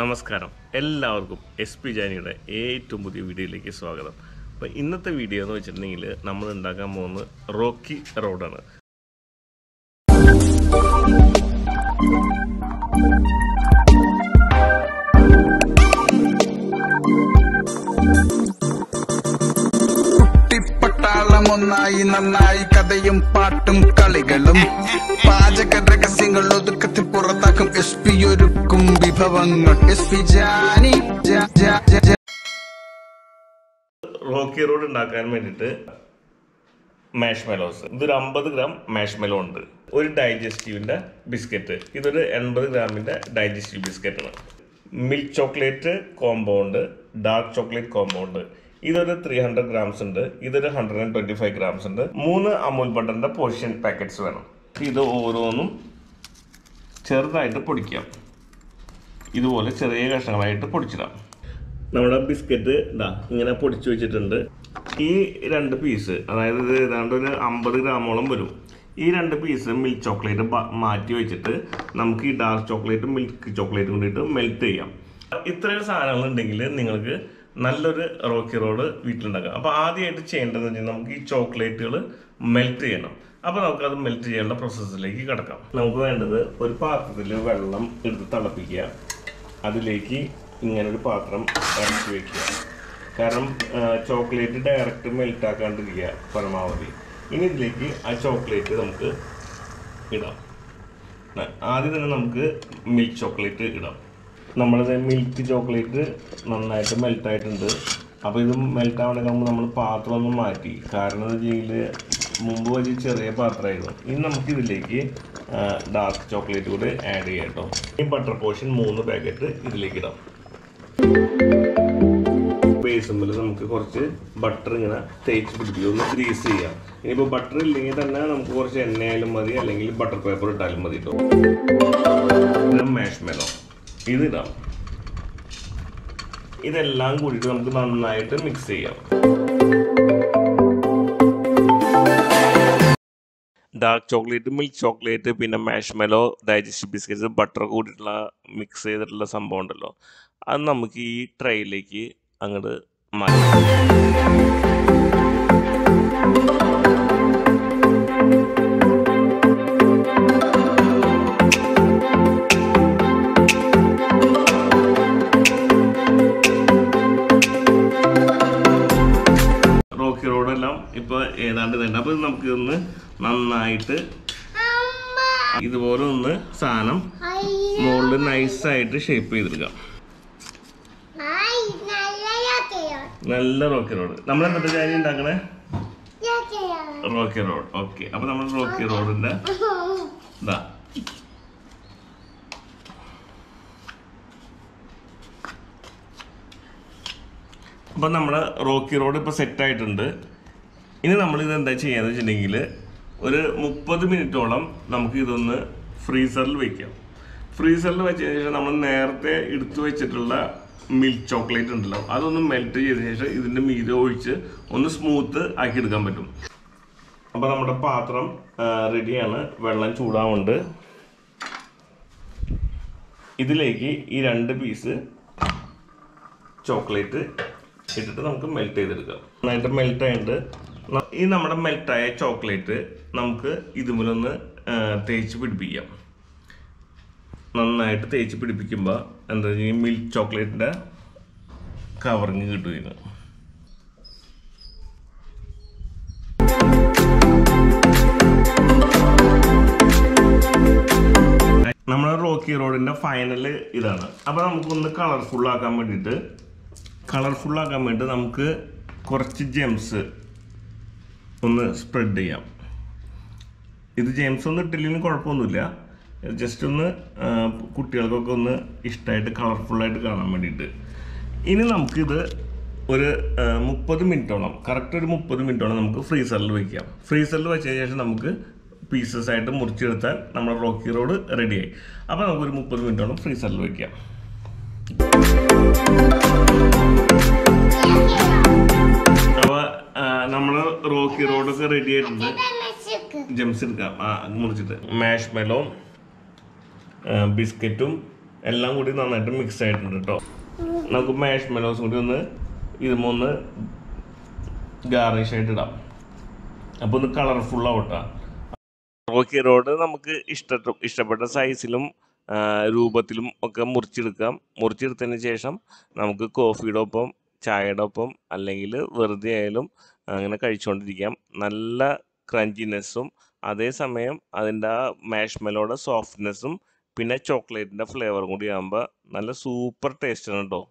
നമസ്കാരം. എല്ലാവർക്കും S P ജാനിയുടെ ഏറ്റവും പുതിയ വീഡിയോയിലേക്ക് സ്വാഗതം. അപ്പോൾ ഇന്നത്തെ വീഡിയോ എന്ന് വെച്ചിട്ടുണ്ടെങ്കിൽ നമ്മൾ ഉണ്ടാക്കാൻ പോകുന്നത് റോക്കി റോഡാണ്. ഒന്നായി നന്നായി കഥയും പാട്ടും കളികളും പാചക രഹസ്യങ്ങൾ ഒതുക്കത്തിൽ പുറത്താക്കും. എസ് പി ഒരുക്കും വിഭവങ്ങൾ. S P Jani rocky road ഉണ്ടാക്കാൻ വേണ്ടിയിട്ട് മാഷ് മെലോസ്. ഇതൊരു അമ്പത് ഗ്രാം മാഷ് മെലോ ഉണ്ട്. ഒരു ഡൈജസ്റ്റീവിന്റെ ബിസ്ക്കറ്റ്. ഇതൊരു എൺപത് ഗ്രാമിന്റെ digestive ബിസ്ക്കറ്റാണ്. Milk chocolate compound dark chocolate compound. ഇതൊരു ത്രീ ഹൺഡ്രഡ് ഗ്രാംസ് ഉണ്ട് ഇതൊരു hundred and twenty five grams ഉണ്ട്. മൂന്ന് അമൂൽ ബട്ടറിന്റെ പോർഷൻ പാക്കറ്റ്സ് വേണം. ഇത് ഓരോന്നും ചെറുതായിട്ട് പൊടിക്കാം. ഇതുപോലെ ചെറിയ കഷ്ണങ്ങളായിട്ട് പൊടിച്ചിടാം. നമ്മുടെ ബിസ്ക്കറ്റ് ഇതാ ഇങ്ങനെ പൊടിച്ചു വെച്ചിട്ടുണ്ട്. ഈ രണ്ട് പീസ് അതായത് ഇത് ഏതാണ്ട് ഒരു അമ്പത് ഗ്രാമോളം വരും. ഈ രണ്ട് പീസ് മിൽക്ക് ചോക്ലേറ്റ് മാറ്റി വെച്ചിട്ട് നമുക്ക് ഈ ഡാർക്ക് ചോക്ലേറ്റും മിൽക്ക് ചോക്ലേറ്റും കൂടിയിട്ട് മെൽറ്റ് ചെയ്യാം. ഇത്രയും സാധനങ്ങൾ ഉണ്ടെങ്കിൽ നിങ്ങൾക്ക് നല്ലൊരു റോക്കി റോഡ് വീട്ടിലുണ്ടാക്കാം. അപ്പോൾ ആദ്യമായിട്ട് ചെയ്യേണ്ടതെന്ന് വെച്ചാൽ നമുക്ക് ഈ ചോക്ലേറ്റുകൾ മെൽറ്റ് ചെയ്യണം. അപ്പോൾ നമുക്കത് മെൽറ്റ് ചെയ്യേണ്ട പ്രോസസ്സിലേക്ക് കിടക്കാം. നമുക്ക് വേണ്ടത് ഒരു പാത്രത്തിൽ വെള്ളം എടുത്ത് തിളപ്പിക്കുക. അതിലേക്ക് ഇങ്ങനൊരു പാത്രം ഇറക്കി വെക്കുക. കാരണം ചോക്ലേറ്റ് ഡയറക്റ്റ് മെൽറ്റ് ആക്കാണ്ടിരിക്കുക പരമാവധി. ഇനി ഇതിലേക്ക് ആ ചോക്ലേറ്റ് നമുക്ക് ഇടാം. ആദ്യം തന്നെ നമുക്ക് മിൽക്ക് ചോക്ലേറ്റ് ഇടാം. നമ്മളത് മിൽക്ക് ചോക്ലേറ്റ് നന്നായിട്ട് മെൽറ്റ് ആയിട്ടുണ്ട്. അപ്പോൾ ഇത് മെൽറ്റ് ആവണമെങ്കിൽ മുമ്പ് നമ്മൾ പാത്രം ഒന്ന് മാറ്റി. കാരണം എന്ന് വെച്ചാൽ മുമ്പ് വലിയ ചെറിയ പാത്രമായിരുന്നു. ഇനി നമുക്ക് ഇതിലേക്ക് ഡാർക്ക് ചോക്ലേറ്റ് കൂടി ആഡ് ചെയ്യാം കേട്ടോ. ഈ ബട്ടർ പോർഷൻ മൂന്ന് പാക്കറ്റ് ഇതിലേക്ക് ഇടാം. ബേസുമ്പിൽ നമുക്ക് കുറച്ച് ബട്ടർ ഇങ്ങനെ തേച്ച് പിടിപ്പിക്കും ഒന്ന് ഗ്രീസ് ചെയ്യാം. ഇനിയിപ്പോൾ ബട്ടർ ഇല്ലെങ്കിൽ തന്നെ നമുക്ക് കുറച്ച് എണ്ണയായാലും മതി. അല്ലെങ്കിൽ ബട്ടർ പേപ്പർ ഇട്ടാലും മതി കേട്ടോ. ഇത് ഇതിടാം ഇതെല്ലാം കൂടിയിട്ട് നമുക്ക് നന്നായിട്ട് മിക്സ് ചെയ്യാം. ഡാർക്ക് ചോക്ലേറ്റ് മിൽക്ക് ചോക്ലേറ്റ് പിന്നെ മാഷ്മെലോ ഡൈജസ്റ്റീവ് ബിസ്ക്കറ്റ്സ് ബട്ടർ കൂടിയിട്ടുള്ള മിക്സ് ചെയ്തിട്ടുള്ള സംഭവം ഉണ്ടല്ലോ. അത് നമുക്ക് ഈ ട്രേയിലേക്ക് അങ്ങോട്ട് മാറ്റാം. അപ്പോൾ ഇത് നമുക്ക് ഒന്ന് നന്നായിട്ട് ഇതുപോലെ ഒന്ന് സാധനം മുകളിൽ നൈസായിട്ട് ഷേപ്പ് ചെയ്തെടുക്കാം. നല്ല റോക്കി റോഡ് നമ്മൾ എന്നിട്ട് ഞാൻ ഉണ്ടാക്കണേ? റോക്കി റോഡ് ഓക്കെ അപ്പൊ നമ്മൾ റോക്കി റോഡിന്റെ ഇതാ. അപ്പൊ നമ്മുടെ റോക്കി റോഡ് ഇപ്പൊ സെറ്റ് ആയിട്ടുണ്ട്. ഇനി നമ്മൾ ഇത് എന്താ ചെയ്യാന്ന് വെച്ചിട്ടുണ്ടെങ്കിൽ ഒരു മുപ്പത് മിനിറ്റോളം നമുക്ക് ഇതൊന്ന് ഫ്രീസറിൽ വെക്കാം. ഫ്രീസറിൽ വെച്ചതിന് ശേഷം നമ്മൾ നേരത്തെ എടുത്തു വെച്ചിട്ടുള്ള മിൽക്ക് ചോക്ലേറ്റ് ഉണ്ടല്ലോ അതൊന്ന് മെൽറ്റ് ചെയ്തതിനു ശേഷം ഇതിന്റെ മീതെ ഒഴിച്ച് ഒന്ന് സ്മൂത്ത് ആക്കി എടുക്കാൻ പറ്റും. അപ്പൊ നമ്മുടെ പാത്രം റെഡിയാണ് വെള്ളം ചൂടാവുണ്ട്. ഇതിലേക്ക് ഈ രണ്ട് പീസ് ചോക്ലേറ്റ് ഇട്ടിട്ട് നമുക്ക് മെൽറ്റ് ചെയ്തെടുക്കാം. നന്നായിട്ട് മെൽറ്റ് ആയിട്ട് ഈ നമ്മുടെ മെൽറ്റായ ചോക്ലേറ്റ് നമുക്ക് ഇതുമൂലൊന്ന് തേച്ച് പിടിപ്പിക്കാം. നന്നായിട്ട് തേച്ച് പിടിപ്പിക്കുമ്പോൾ എന്താ വെച്ചാൽ മിൽക്ക് ചോക്ലേറ്റിന്റെ കവറിങ് കിട്ടും നമ്മുടെ റോക്കി റോഡിന്റെ ഫൈനൽ ഇതാണ്. അപ്പോൾ നമുക്കൊന്ന് കളർഫുള്ളാക്കാൻ വേണ്ടിയിട്ട് കളർഫുള്ളാക്കാൻ വേണ്ടി നമുക്ക് കുറച്ച് ജെംസ് ഒന്ന് സ്പ്രെഡ് ചെയ്യാം. ഇത് ജെയിംസ് ഒന്നും ഇട്ടില്ലെങ്കിലും കുഴപ്പമൊന്നുമില്ല. ജസ്റ്റ് ഒന്ന് കുട്ടികൾക്കൊക്കെ ഒന്ന് ഇഷ്ടമായിട്ട് കളർഫുള്ളായിട്ട് കാണാൻ വേണ്ടിയിട്ട്. ഇനി നമുക്കിത് ഒരു മുപ്പത് മിനിറ്റോളം കറക്റ്റ് ഒരു മുപ്പത് മിനിറ്റോളം നമുക്ക് ഫ്രീസറിൽ വയ്ക്കാം ഫ്രീസറിൽ വെച്ചതിന് ശേഷം നമുക്ക് പീസസ് ആയിട്ട് മുറിച്ചെടുത്താൽ നമ്മുടെ റോക്കി റോഡ് റെഡിയായി അപ്പോൾ നമുക്കൊരു മുപ്പത് മിനിറ്റോളം ഫ്രീസറിൽ വയ്ക്കാം അപ്പോൾ നമ്മൾ റോക്കി റോഡൊക്കെ റെഡി ആയിട്ടുണ്ട്. ജംസ് എടുക്കാം. ആ മുറിച്ചിട്ട്. മാഷ് മെലോൺ ബിസ്ക്കറ്റും എല്ലാം കൂടി നന്നായിട്ട് മിക്സ് ആയിട്ടുണ്ട് കേട്ടോ നമുക്ക് മാഷ് മെലോസും കൂടി ഒന്ന് ഇതുമൊന്ന് ഗാർണിഷ് ആയിട്ട് ഇടാം. അപ്പോൾ ഒന്ന് കളർഫുൾ ആവട്ടെ. റോക്കി റോഡ് നമുക്ക് ഇഷ്ട ഇഷ്ടപ്പെട്ട സൈസിലും രൂപത്തിലും ഒക്കെ മുറിച്ചെടുക്കാം. മുറിച്ചെടുത്തതിന് ശേഷം നമുക്ക് കോഫിയുടെ ഒപ്പം ചായയുടെ ഒപ്പം അല്ലെങ്കിൽ വെറുതെ ആയാലും അങ്ങനെ കഴിച്ചുകൊണ്ടിരിക്കാം നല്ല ക്രഞ്ചിനെസ്സും അതേസമയം അതിന്റെ ആ മാഷ്മെലോടെ സോഫ്റ്റ്നെസ്സും പിന്നെ ചോക്ലേറ്റിന്റെ ഫ്ലേവറും കൂടി ആകുമ്പോൾ നല്ല സൂപ്പർ ടേസ്റ്റാണ് കേട്ടോ